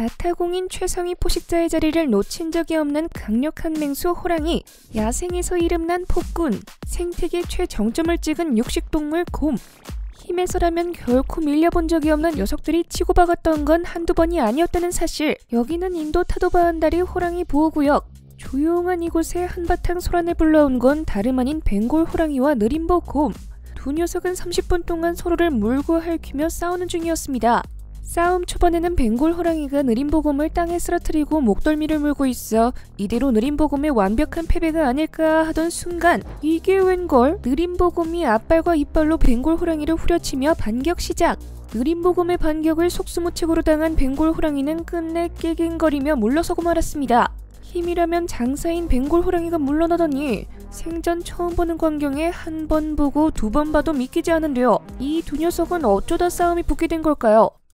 자타공인 최상위 포식자의 자리를 놓친 적이 없는 강력한 맹수 호랑이, 야생에서 이름난 폭군, 생태계 최정점을 찍은 육식동물 곰. 힘에서라면 결코 밀려본 적이 없는 녀석들이 치고박았던 건 한두 번이 아니었다는 사실. 여기는 인도 타도바 한다리 호랑이 보호구역. 조용한 이곳에 한바탕 소란을 불러온 건 다름 아닌 벵골 호랑이와 느림보 곰. 두 녀석은 30분 동안 서로를 물고 핥히며 싸우는 중이었습니다. 싸움 초반에는 벵골 호랑이가 느림보곰을 땅에 쓰러뜨리고 목덜미를 물고 있어 이대로 느림보곰의 완벽한 패배가 아닐까 하던 순간 이게 웬걸 느림보곰이 앞발과 이빨로 벵골 호랑이를 후려치며 반격 시작 느림보곰의 반격을 속수무책으로 당한 벵골 호랑이는 끝내 깨갱거리며 물러서고 말았습니다. 힘이라면 장사인 벵골 호랑이가 물러나더니 생전 처음 보는 광경에 한 번 보고 두 번 봐도 믿기지 않은데요. 이 두 녀석은 어쩌다 싸움이 붙게 된 걸까요?